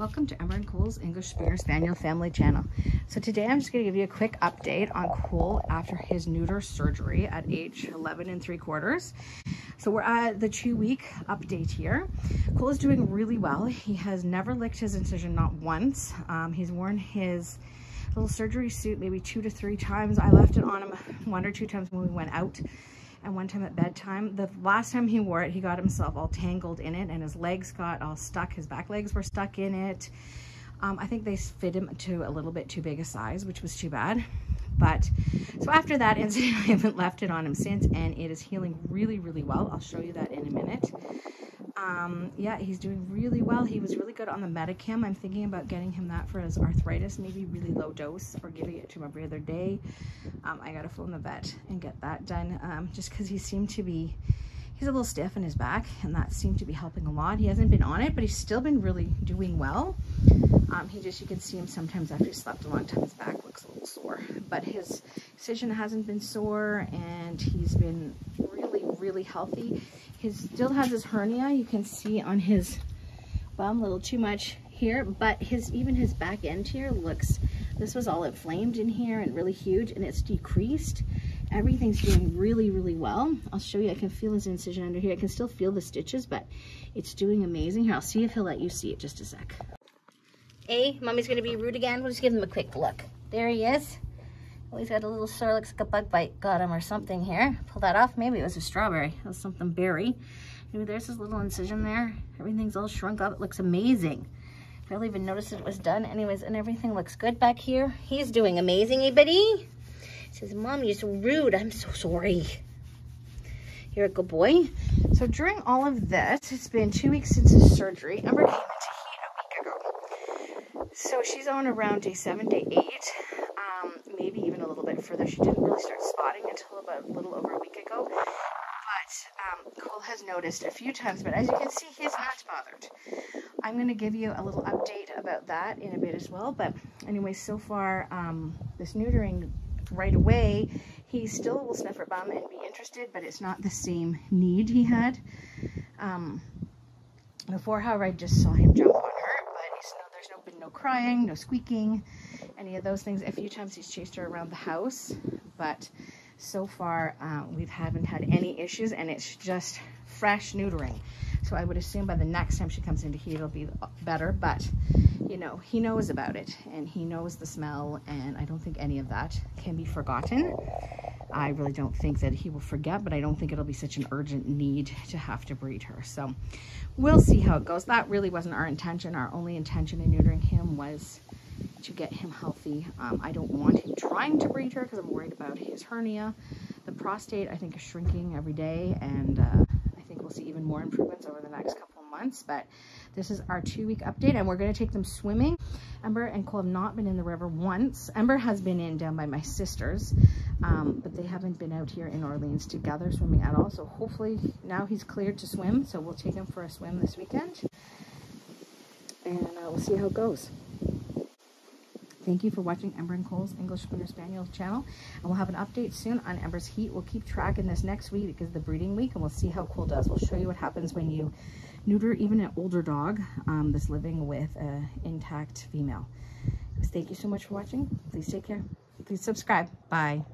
Welcome to Ember and Cole's English Springer Spaniel Family Channel. So today I'm just going to give you a quick update on Cole after his neuter surgery at age 11 and 3 quarters. So we're at the two week update here. Cole is doing really well. He has never licked his incision, not once. Um, he's worn his little surgery suit maybe two to three times. I left it on him one or two times when we went out and one time at bedtime. The last time he wore it, he got himself all tangled in it and his legs got all stuck. His back legs were stuck in it. Um, I think they fit him to a little bit too big a size, which was too bad. But so after that incident, I haven't left it on him since and it is healing really, really well. I'll show you that in a minute um, yeah, he's doing really well. He was really good on the Metacam. I'm thinking about getting him that for his arthritis, maybe really low dose or giving it to him every other day. Um, I got to phone the vet and get that done um, just because he seemed to be, he's a little stiff in his back and that seemed to be helping a lot. He hasn't been on it, but he's still been really doing well. Um, he just, you can see him sometimes after he slept a long time, his back looks a little sore, but his incision hasn't been sore and he's been really, healthy. He still has his hernia. You can see on his bum a little too much here, but his even his back end here looks, this was all inflamed in here and really huge and it's decreased. Everything's doing really, really well. I'll show you, I can feel his incision under here. I can still feel the stitches, but it's doing amazing. Here, I'll see if he'll let you see it just a sec. Hey, mommy's gonna be rude again. We'll just give him a quick look. There he is. Well, he's got a little sore, looks like a bug bite got him or something here. Pull that off. Maybe it was a strawberry. It was something berry. Maybe there's his little incision there. Everything's all shrunk up. It looks amazing. Barely even noticed it was done. Anyways, and everything looks good back here. He's doing amazing, buddy? He says, Mom, you're so rude. I'm so sorry. You're a good boy. So during all of this, it's been two weeks since his surgery. Ember came into heat a week ago. So she's on around day seven, day eight maybe even a little further. She didn't really start spotting until about a little over a week ago. But um, Cole has noticed a few times, but as you can see, he's not bothered. I'm going to give you a little update about that in a bit as well. But anyway, so far, um, this neutering right away, he still will sniff her bum and be interested, but it's not the same need he had. Um, before, however, I just saw him jump on her, but no, there's no, been no crying, no squeaking any of those things. A few times he's chased her around the house, but so far uh, we haven't had any issues and it's just fresh neutering. So I would assume by the next time she comes into heat, it'll be better, but you know, he knows about it and he knows the smell and I don't think any of that can be forgotten. I really don't think that he will forget, but I don't think it'll be such an urgent need to have to breed her. So we'll see how it goes. That really wasn't our intention. Our only intention in neutering him was to get him healthy. Um, I don't want him trying to breed her because I'm worried about his hernia. The prostate, I think, is shrinking every day, and uh, I think we'll see even more improvements over the next couple months. But this is our two-week update, and we're going to take them swimming. Ember and Cole have not been in the river once. Ember has been in down by my sister's, um, but they haven't been out here in Orleans together swimming at all. So hopefully now he's cleared to swim, so we'll take him for a swim this weekend, and uh, we'll see how it goes. Thank you for watching Ember and Cole's English Springer Spaniel channel. And we'll have an update soon on Ember's heat. We'll keep tracking this next week because the breeding week and we'll see how Cole does. We'll show you what happens when you neuter even an older dog um, that's living with an intact female. Thank you so much for watching. Please take care. Please subscribe. Bye.